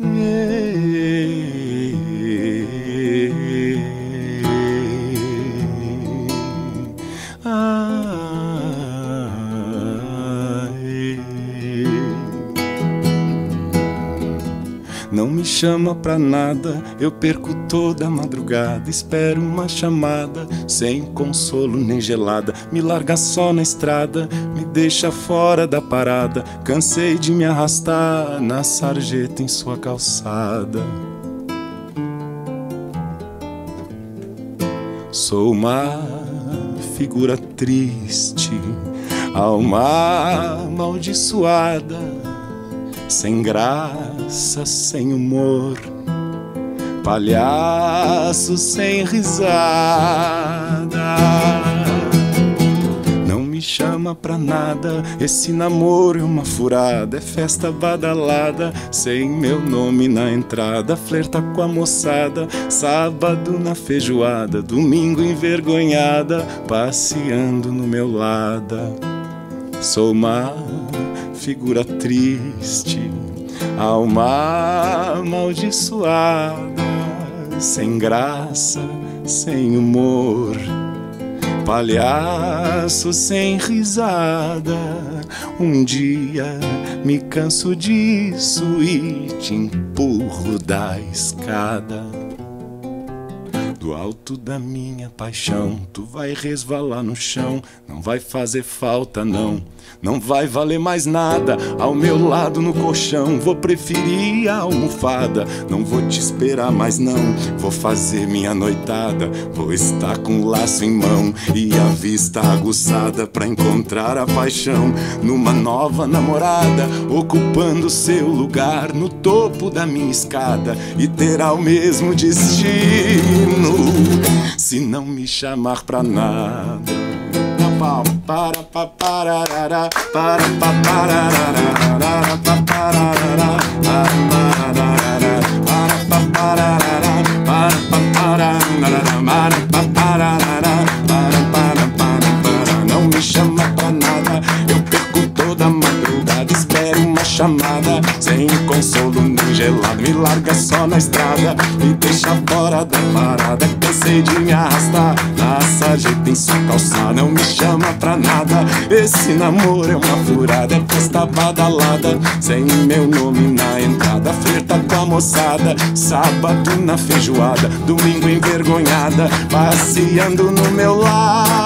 Yeah. Não me chama pra nada, eu perco toda a madrugada. Espero uma chamada, sem consolo nem gelada. Me larga só na estrada, me deixa fora da parada. Cansei de me arrastar na sarjeta em sua calçada. Sou uma figura triste, alma amaldiçoada, sem graça, sem humor, palhaço sem risada. Não me chama pra nada, esse namoro é uma furada, é festa badalada, sem meu nome na entrada, flerta com a moçada, sábado na feijoada, domingo envergonhada, passeando no meu lado. Sou uma figura triste, alma amaldiçoada, sem graça, sem humor, palhaço sem risada. Um dia me canso disso e te empurro da escada. Do alto da minha paixão, tu vai resvalar no chão, não vai fazer falta, não. Não vai valer mais nada ao meu lado no colchão. Vou preferir a almofada, não vou te esperar mais, não. Vou fazer minha noitada, vou estar com o laço em mão e a vista aguçada pra encontrar a paixão numa nova namorada, ocupando seu lugar no topo da minha escada e terá o mesmo destino se não me chamar pra nada. Não me chama pra nada. Eu perco toda madrugada, espero uma chamada sem consolo Me larga só na estrada, me deixa fora da parada. Cansei de me arrastar na sarjeta em sua calçada. Não me chama pra nada, esse namoro é uma furada. É festa badalada, sem meu nome na entrada. Flerta com a moçada, sábado na feijoada. Domingo envergonhada, passeando no meu lado.